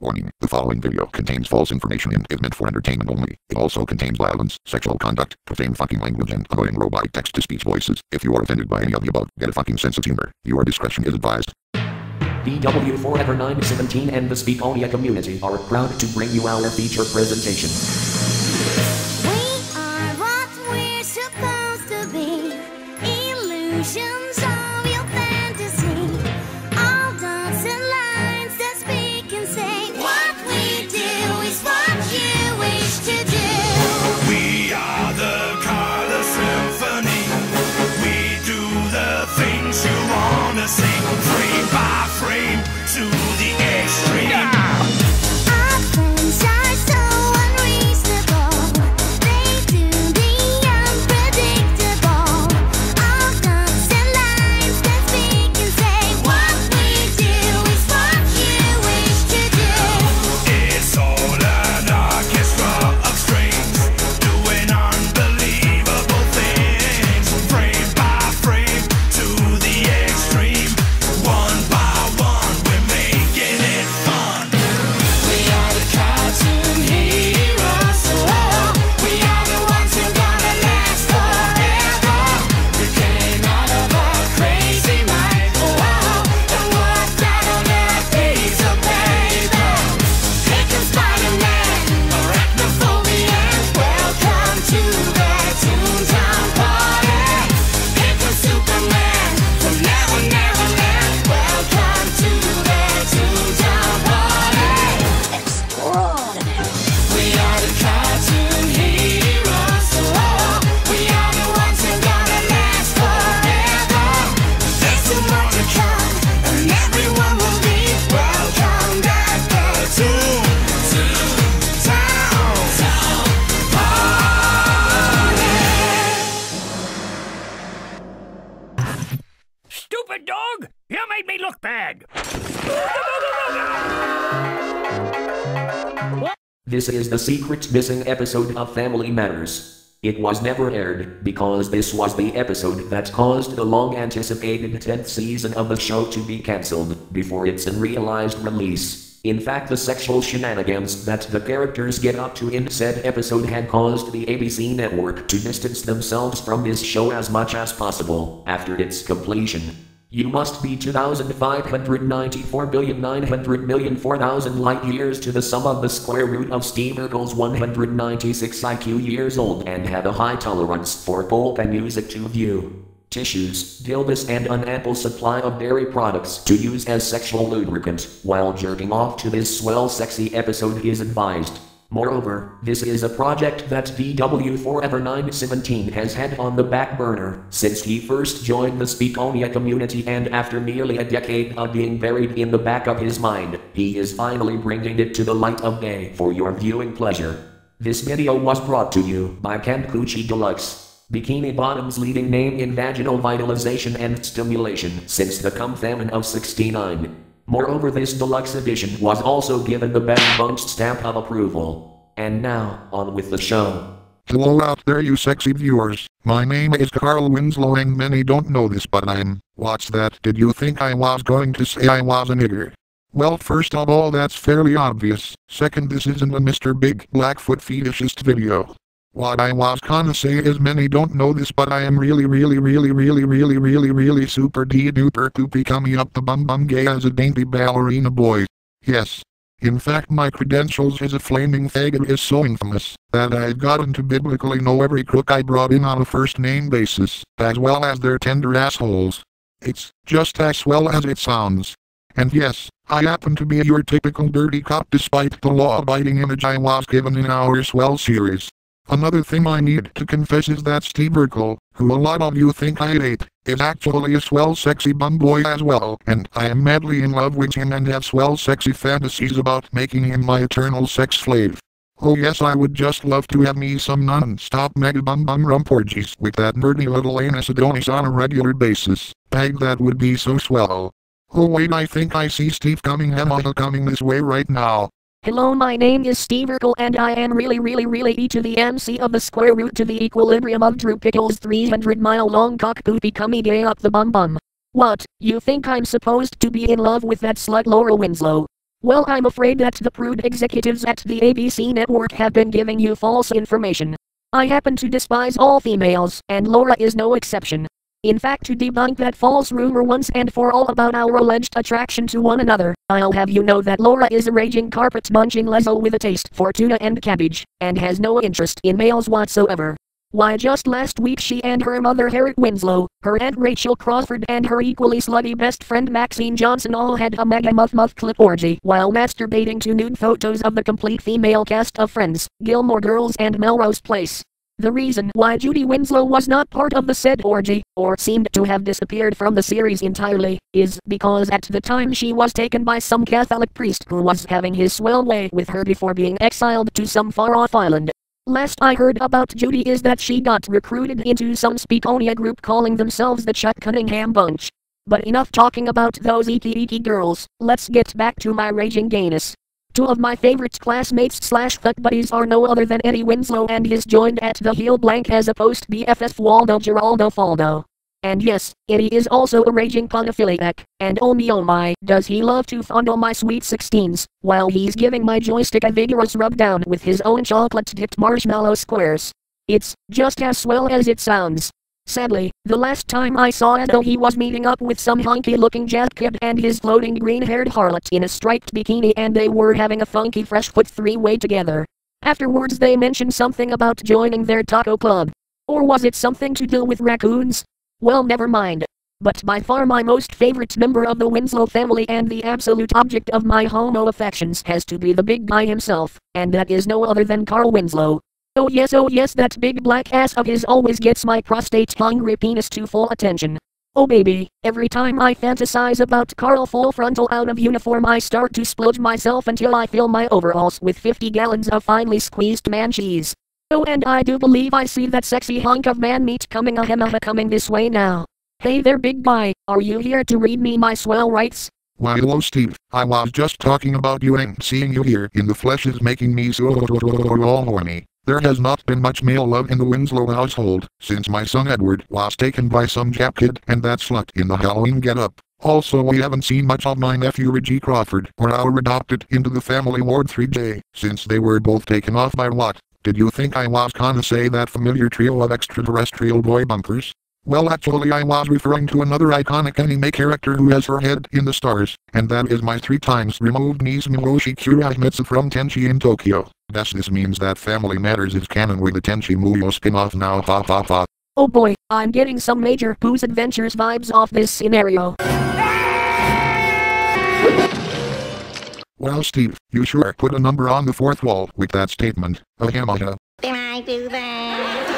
Warning, the following video contains false information and is meant for entertainment only. It also contains violence, sexual conduct, profane fucking language and annoying robotic text-to-speech voices. If you are offended by any of the above, get a fucking sense of humor. Your discretion is advised. DW Forever 917 and the Speakonia community are proud to bring you our feature presentation. We are what we're supposed to be. Illusions This is the secret missing episode of Family Matters. It was never aired because this was the episode that caused the long anticipated 10th season of the show to be cancelled before its unrealized release. In fact, the sexual shenanigans that the characters get up to in said episode had caused the ABC network to distance themselves from this show as much as possible after its completion. You must be 2,594 billion 900 million 4,000 light years to the sum of the square root of Steve Urkel's 196 IQ years old and have a high tolerance for pulp and music to view. Tissues, dildos, and an ample supply of dairy products to use as sexual lubricant while jerking off to this swell sexy episode is advised. Moreover, this is a project that DW Forever 917 has had on the back burner since he first joined the Speakonia community and after nearly a decade of being buried in the back of his mind, he is finally bringing it to the light of day for your viewing pleasure. This video was brought to you by Kankuchi Deluxe. Bikini Bottom's leading name in vaginal vitalization and stimulation since the cum famine of 69. Moreover, this deluxe edition was also given the Best Bunch stamp of approval. And now, on with the show. Hello out there you sexy viewers. My name is Carl Winslow and many don't know this but I'm. What's that? Did you think I was going to say I was a nigger? Well first of all that's fairly obvious. Second this isn't a Mr. Big Blackfoot fetishist video. What I was gonna say is many don't know this but I am really really really really really really really super d duper poopy coming up the bum bum gay as a dainty ballerina boy. Yes. In fact my credentials as a flaming faggot is so infamous that I've gotten to biblically know every crook I brought in on a first name basis, as well as their tender assholes. It's just as well as it sounds. And yes, I happen to be your typical dirty cop despite the law-abiding image I was given in our swell series. Another thing I need to confess is that Steve Urkel, who a lot of you think I hate, is actually a swell sexy bum boy as well, and I am madly in love with him and have swell sexy fantasies about making him my eternal sex slave. Oh yes I would just love to have me some non-stop mega bum bum rump orgies with that nerdy little anus Adonis on a regular basis. Bag that would be so swell. Oh wait I think I see Steve coming Hemaha coming this way right now. Hello, my name is Steve Urkel and I am really really really e to the MC of the square root to the equilibrium of Drew Pickle's 300 mile long cock poopy cummy gay up the bum bum. What, you think I'm supposed to be in love with that slut Laura Winslow? Well, I'm afraid that the prude executives at the ABC network have been giving you false information. I happen to despise all females, and Laura is no exception. In fact, to debunk that false rumor once and for all about our alleged attraction to one another, I'll have you know that Laura is a raging carpet munching lezo with a taste for tuna and cabbage, and has no interest in males whatsoever. Why, just last week she and her mother Harriet Winslow, her aunt Rachel Crawford, and her equally slutty best friend Maxine Johnson all had a mega muff muff clip orgy while masturbating to nude photos of the complete female cast of Friends, Gilmore Girls, and Melrose Place. The reason why Judy Winslow was not part of the said orgy, or seemed to have disappeared from the series entirely, is because at the time she was taken by some Catholic priest who was having his swell way with her before being exiled to some far off island. Last I heard about Judy is that she got recruited into some Speakonia group calling themselves the Chuck Cunningham Bunch. But enough talking about those eeky eeky girls, let's get back to my raging gayness. Two of my favorite classmates slash fuck buddies are no other than Eddie Winslow and his joined at the heel blank as a post BFF Waldo Geraldo Faldo. And yes, Eddie is also a raging podophiliac, and oh me oh my, does he love to fondle my sweet sixteens, while he's giving my joystick a vigorous rub down with his own chocolate dipped marshmallow squares. It's just as swell as it sounds. Sadly, the last time I saw Edo he was meeting up with some hunky looking Jap kid and his floating green haired harlot in a striped bikini and they were having a funky fresh foot three way together. Afterwards they mentioned something about joining their taco club. Or was it something to do with raccoons? Well never mind. But by far my most favorite member of the Winslow family and the absolute object of my homo affections has to be the big guy himself, and that is no other than Carl Winslow. Oh yes, oh yes, that big black ass of his always gets my prostate hungry penis to full attention. Oh baby, every time I fantasize about Carl full frontal out of uniform I start to splurge myself until I fill my overalls with 50 gallons of finely squeezed man cheese. Oh and I do believe I see that sexy hunk of man meat coming ahem ahem coming this way now. Hey there big guy, are you here to read me my swell rights? Why hello Steve, I was just talking about you and seeing you here in the flesh is making me so all horny. There has not been much male love in the Winslow household since my son Edward was taken by some Jap kid and that slut in the Halloween getup. Also we haven't seen much of my nephew Reggie Crawford or our adopted into the family ward 3J since they were both taken off by what? Did you think I was gonna say that familiar trio of extraterrestrial boy bumpers? Well actually I was referring to another iconic anime character who has her head in the stars, and that is my three times removed niece Mihoshi Kurahimitsu from Tenchi in Tokyo. Thus this means that Family Matters is canon with the Tenchi Muyo spin-off now ha ha ha. Oh boy, I'm getting some major Pooh's Adventures vibes off this scenario. Well Steve, you sure put a number on the fourth wall with that statement. Ahem ahem. Did I do that?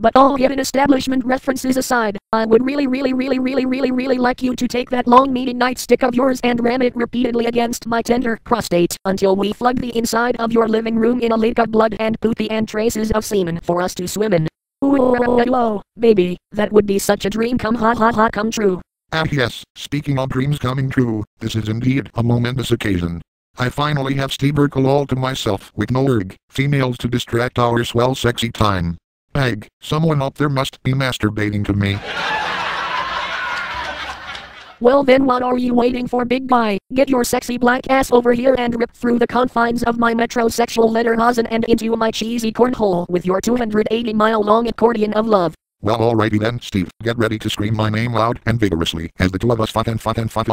But all given establishment references aside, I would really really really really really really like you to take that long meaty nightstick of yours and ram it repeatedly against my tender prostate until we flood the inside of your living room in a lake of blood and poopy and traces of semen for us to swim in. Ooh, oh, baby, that would be such a dream come ha ha ha come true. Ah yes, speaking of dreams coming true, this is indeed a momentous occasion. I finally have Steve Urkel all to myself with no erg, females to distract our swell sexy time. Someone up there must be masturbating to me. Well then what are you waiting for big guy? Get your sexy black ass over here and rip through the confines of my metrosexual letterhosen and into my cheesy cornhole with your 280 mile long accordion of love. Well alrighty then, Steve, get ready to scream my name loud and vigorously as the two of us fuck and fuck and fuck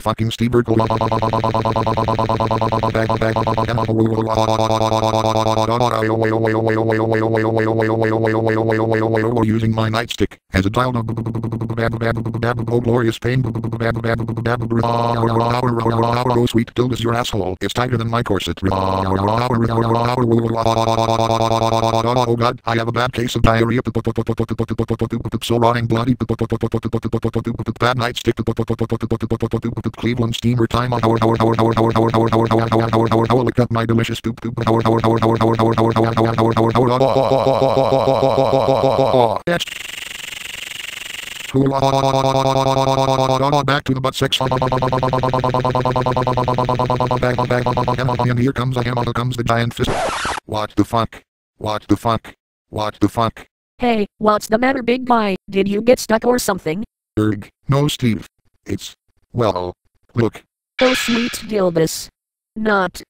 fucking Steve Urkel using my nightstick as a dial oh glorious pain. Oh sweet dildos your asshole. It's tighter than my corset Oh god, I have a bad case of diarrhea. So rotting bloody. Bad nightstick. Cleveland steamer time. Howard, Howard, Howard, Howard, Howard, Howard, Howard, Howard, Howard, Howard, Howard, Howard, Howard, licked up my delicious poop. Howard, Howard, Howard, Howard, Howard, Howard, Howard, Howard, Howard, Howard, Howard, Howard. Yes. Back to the butt sex. And here comes a comes the giant fist. What the fuck? What the fuck? What the fuck? Hey, what's the matter, big guy? Did you get stuck or something? Erg, no, Steve. It's. Well, look. Oh, sweet Dilbus. Not.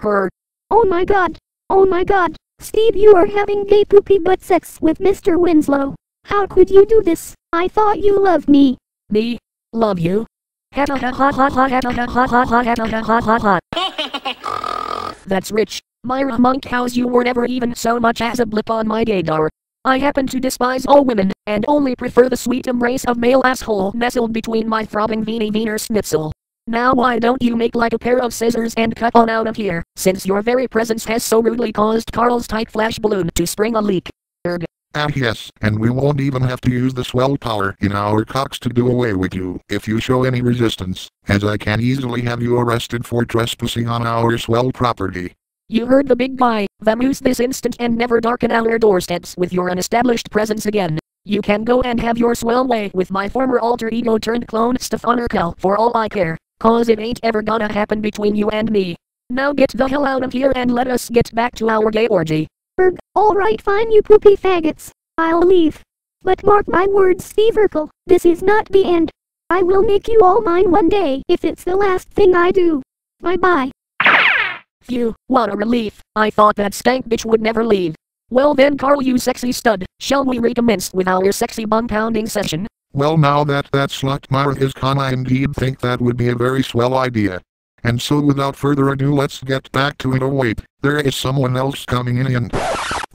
Her. Oh my god. Oh my god. Steve, you are having gay poopy butt sex with Mr. Winslow. How could you do this? I thought you loved me. Me? Love you? That's rich. Myra Monkhouse you were never even so much as a blip on my gaydar. I happen to despise all women, and only prefer the sweet embrace of male asshole nestled between my throbbing veeny wiener schnitzel. Now why don't you make like a pair of scissors and cut on out of here, since your very presence has so rudely caused Carl's tight flash balloon to spring a leak. Erg. ah yes, and we won't even have to use the swell power in our cocks to do away with you if you show any resistance, as I can easily have you arrested for trespassing on our swell property. You heard the big guy, vamoose this instant and never darken our doorsteps with your unestablished presence again. You can go and have your swell way with my former alter ego turned clone Stefan Urkel for all I care, cause it ain't ever gonna happen between you and me. Now get the hell out of here and let us get back to our gay orgy. Erg, alright fine you poopy faggots. I'll leave. But mark my words, Steve Urkel, this is not the end. I will make you all mine one day if it's the last thing I do. Bye bye. Phew, what a relief. I thought that stank bitch would never leave. Well then Carl you sexy stud, shall we recommence with our sexy bum pounding session? Well now that that slut Myra is gone I indeed think that would be a very swell idea. And so without further ado let's get back to it oh wait, there is someone else coming in and...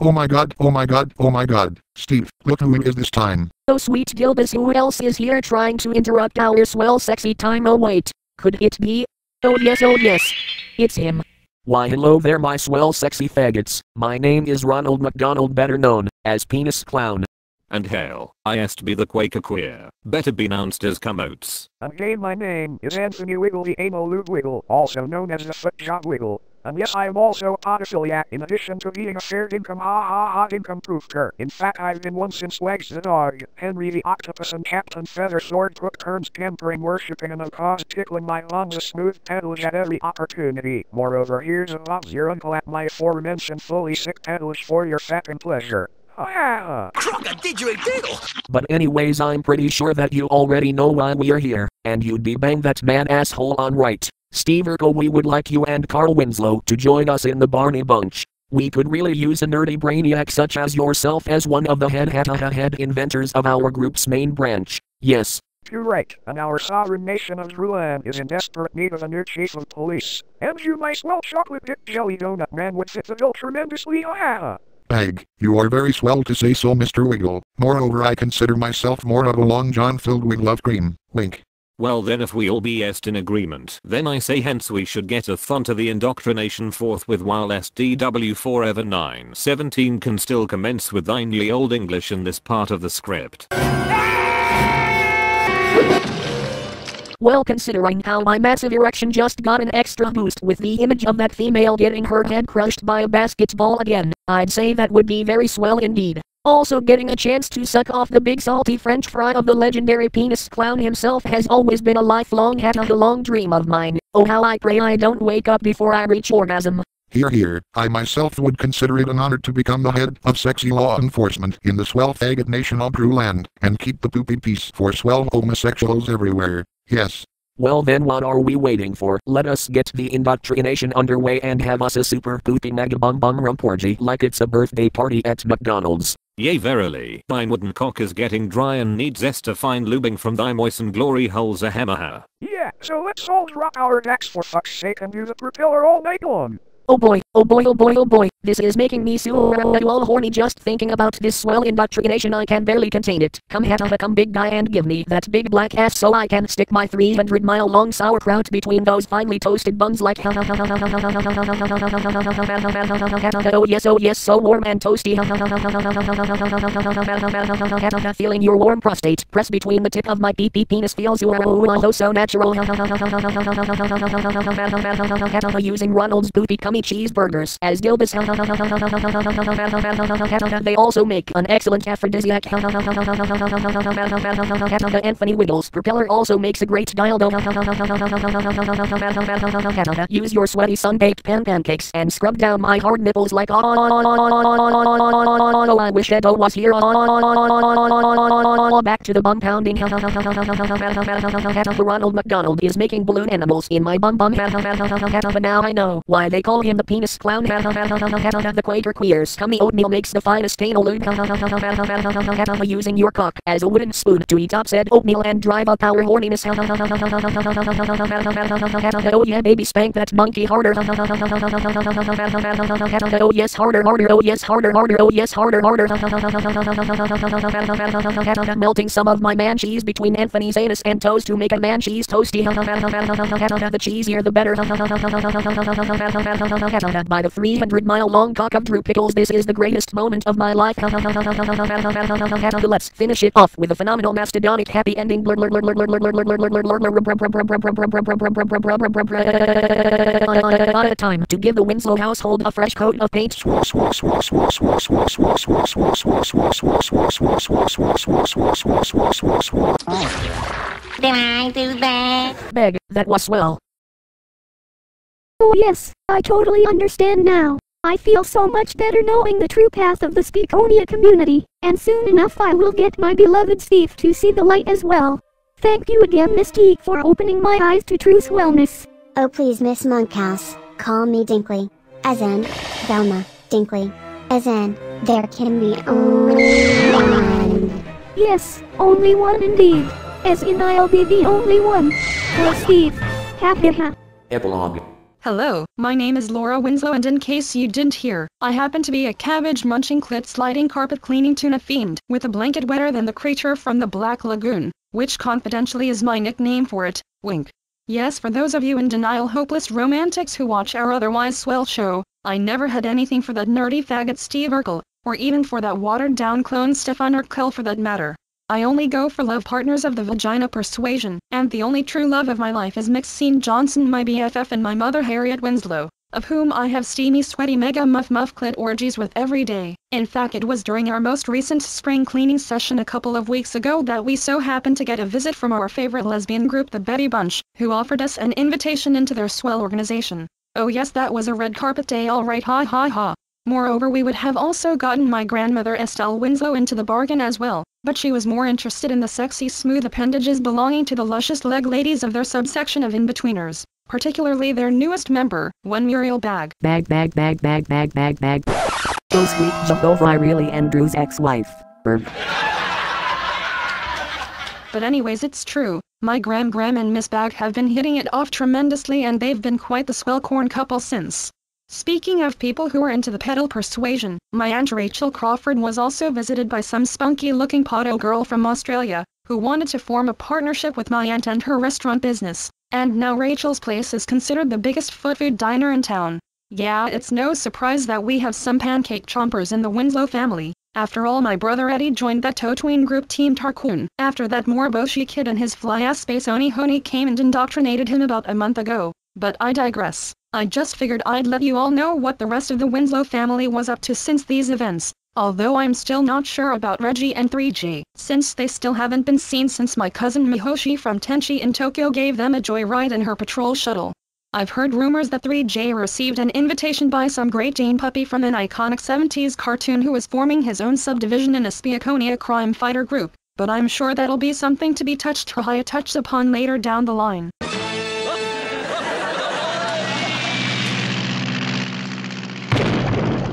Oh my god, oh my god, oh my god, Steve, look who it is this time. Oh sweet Gilbus who else is here trying to interrupt our swell sexy time oh wait, could it be? Oh yes oh yes, it's him. Why hello there my swell sexy faggots, my name is Ronald McDonald better known as Penis Clown. And hail, I est be the Quaker Queer, better be announced as Comotes. Again, my name is Anthony Wiggle the Anal Lube Wiggle, also known as the Foot Job Wiggle. And yes, I am also a podophiliac in addition to being a shared income ha ha ha income proofer. In fact, I've been one since Wags the dog, Henry the octopus and Captain Feather Sword took turns pampering, worshipping, and of course tickling my lungs a smooth pedalage at every opportunity. Moreover, here's a box your uncle at my aforementioned fully sick pedalage for your fucking pleasure. Ah. But anyways I'm pretty sure that you already know why we're here, and you'd be bang that man asshole on right. Steve Urkel we would like you and Carl Winslow to join us in the Barney Bunch. We could really use a nerdy brainiac such as yourself as one of the head head head inventors of our group's main branch. Yes, You're right, and our sovereign nation of Ruland is in desperate need of a new chief of police. And you might well chocolate dip jelly donut man would fit the bill tremendously. Ah. Bag, you are very swell to say so Mr. Wiggle. Moreover I consider myself more of a long john filled with love cream. Wink. Well then if we all be est in agreement, then I say hence we should get a thon to the indoctrination forthwith while SDW forever 917 can still commence with thine ye old English in this part of the script. Well considering how my massive erection just got an extra boost with the image of that female getting her head crushed by a basketball again, I'd say that would be very swell indeed. Also getting a chance to suck off the big salty french fry of the legendary penis clown himself has always been a lifelong had a long dream of mine. Oh how I pray I don't wake up before I reach orgasm. Here here, I myself would consider it an honor to become the head of sexy law enforcement in the swell faggot nation of Brewland, and keep the poopy peace for swell homosexuals everywhere. Yes. Well then what are we waiting for? Let us get the indoctrination underway and have us a super poopy mega bum bum rump orgy like it's a birthday party at McDonald's. Yea verily, thine wooden cock is getting dry and needs zest to find lubing from thy moistened glory holes a hammer. Yeah, so let's all drop our decks for fuck's sake and do the propeller all night long. Oh boy, oh boy, oh boy, oh boy, this is making me so all horny just thinking about this swell indoctrination I can barely contain it. Come hata come big guy and give me that big black ass so I can stick my 300 mile long sauerkraut between those finely toasted buns like Oh yes, oh yes, so warm and toasty Feeling your warm prostate press between the tip of my pee penis feels oh so natural Using Ronald's booty come yummy cheeseburgers as Gilbis. They also make an excellent aphrodisiac. Anthony Wiggles Propeller also makes a great dildo. Use your sweaty sun-baked pan pancakes and scrub down my hard nipples like oh, I wish Edo was here. Back to the bum pounding. Ronald McDonald is making balloon animals in my bum bum. Now I know why they call him the penis clown. The Quaker Queers. Tummy oatmeal makes the finest anal lube. Using your cock as a wooden spoon to eat up said oatmeal and drive up our horniness. Oh yeah, baby, spank that monkey harder. Oh yes, harder, harder. Oh yes, harder, harder. Oh yes, harder, harder. Melting some of my man cheese between Anthony's anus and toes to make a man cheese toasty. The cheesier the better. By the 300 mile long cock of Drew Pickles, this is the greatest moment of my life. Let's finish it off with a phenomenal mastodonic happy ending. Time to give the Winslow household a fresh coat of paint. Did I do that? Beg, that was swell. Oh yes, I totally understand now. I feel so much better knowing the true path of the Speakonia community, and soon enough I will get my beloved Steve to see the light as well. Thank you again Mystique for opening my eyes to true wellness. Oh please Miss Monkhouse, call me Dinkley. As in, Velma, Dinkley. As in, there can be only one. Yes, only one indeed. As in I'll be the only one. For Steve. Happy ha. Epilogue. Hello, my name is Laura Winslow and in case you didn't hear, I happen to be a cabbage munching clit sliding carpet cleaning tuna fiend with a blanket wetter than the creature from the Black Lagoon, which confidentially is my nickname for it, wink. Yes for those of you in denial hopeless romantics who watch our otherwise swell show, I never had anything for that nerdy faggot Steve Urkel, or even for that watered down clone Stefan Urkel for that matter. I only go for love partners of the vagina persuasion, and the only true love of my life is Maxine Johnson my BFF and my mother Harriet Winslow, of whom I have steamy sweaty mega muff muff clit orgies with every day. In fact it was during our most recent spring cleaning session a couple of weeks ago that we so happened to get a visit from our favorite lesbian group the Betty Bunch, who offered us an invitation into their swell organization. Oh yes that was a red carpet day alright ha ha ha. Moreover we would have also gotten my grandmother Estelle Winslow into the bargain as well, but she was more interested in the sexy smooth appendages belonging to the luscious leg ladies of their subsection of in-betweeners, particularly their newest member, one Muriel Bag. Bag, bag, bag, bag, bag, bag, bag. So sweet, jump over I really Andrew's ex-wife. Burp. But anyways it's true, my Gram Gram and Miss Bag have been hitting it off tremendously and they've been quite the swell corn couple since. Speaking of people who are into the pedal persuasion, my Aunt Rachel Crawford was also visited by some spunky-looking podo girl from Australia, who wanted to form a partnership with my aunt and her restaurant business, and now Rachel's place is considered the biggest foot food diner in town. Yeah, it's no surprise that we have some pancake chompers in the Winslow family. After all my brother Eddie joined that Totween group Team Tarkoon. After that Moroboshi kid and his fly-ass space Oni Honey came and indoctrinated him about a month ago. But I digress. I just figured I'd let you all know what the rest of the Winslow family was up to since these events. Although I'm still not sure about Reggie and 3J, since they still haven't been seen since my cousin Mihoshi from Tenchi in Tokyo gave them a joyride in her patrol shuttle. I've heard rumors that 3J received an invitation by some Great Dane puppy from an iconic 70s cartoon who is forming his own subdivision in a Speakonia crime fighter group, but I'm sure that'll be something to be touched or touched upon later down the line.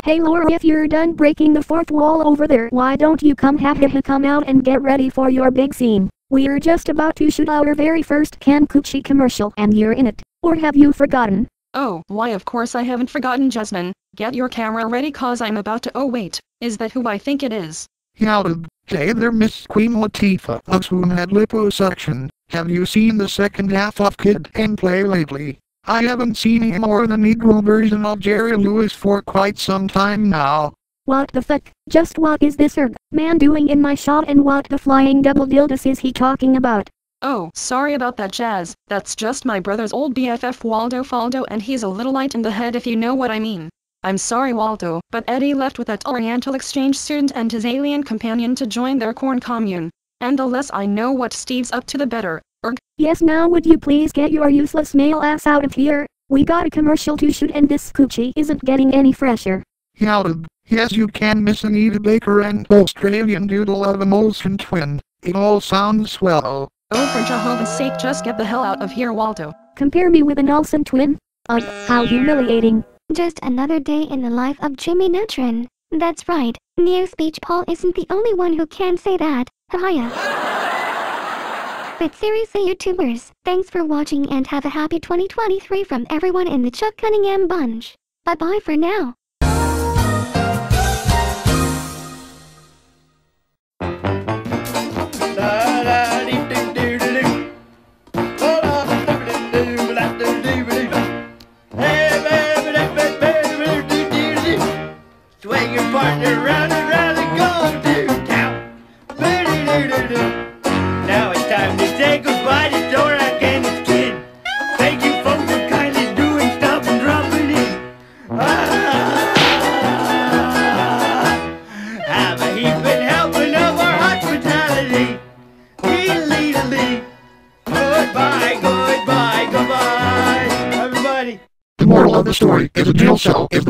Hey Laura if you're done breaking the fourth wall over there why don't you come have to come out and get ready for your big scene. We're just about to shoot our very first Kankuchi commercial and you're in it. Or have you forgotten? Oh, why of course I haven't forgotten Jasmine. Get your camera ready cause I'm about to oh wait, is that who I think it is? Yowded. Hey there Miss Queen Latifah. Us who had liposuction. Have you seen the second half of Kid and Play lately? I haven't seen him or the Negro version of Jerry Lewis for quite some time now. What the fuck? Just what is this erg man doing in my shot and what the flying double dildos is he talking about? Oh, sorry about that Jazz, that's just my brother's old BFF Waldo Faldo and he's a little light in the head if you know what I mean. I'm sorry Waldo, but Eddie left with that Oriental exchange student and his alien companion to join their corn commune. And the less I know what Steve's up to the better. Erg. Yes now would you please get your useless male ass out of here? We got a commercial to shoot and this coochie isn't getting any fresher. Yowded. Yes you can miss Anita Baker and Australian Doodle of a Molson twin. It all sounds swell. Oh for Jehovah's sake just get the hell out of here Waldo. Compare me with an Olsen twin? Ugh, how humiliating. Just another day in the life of Jimmy Neutron. That's right, Neo Speech Paul isn't the only one who can say that. Hiya. But seriously YouTubers, thanks for watching and have a happy 2023 from everyone in the Chuck Cunningham bunch. Bye bye for now. Swing your partner round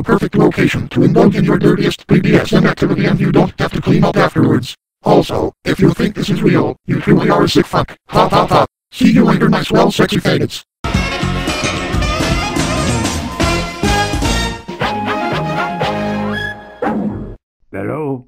the perfect location to indulge in your dirtiest BDSM activity and you don't have to clean up afterwards. Also, if you think this is real, you truly are a sick fuck. Ha ha ha. See you later my swell, sexy faggots. Hello?